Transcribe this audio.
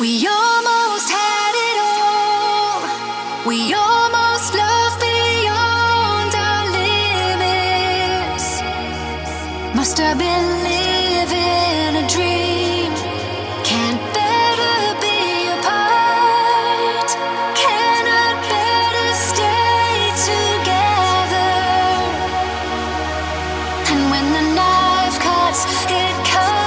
We almost had it all. We almost loved beyond our limits. Must have been living a dream. Can't better be apart. Cannot better stay together. And when the knife cuts, it cuts.